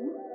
Mm-hmm.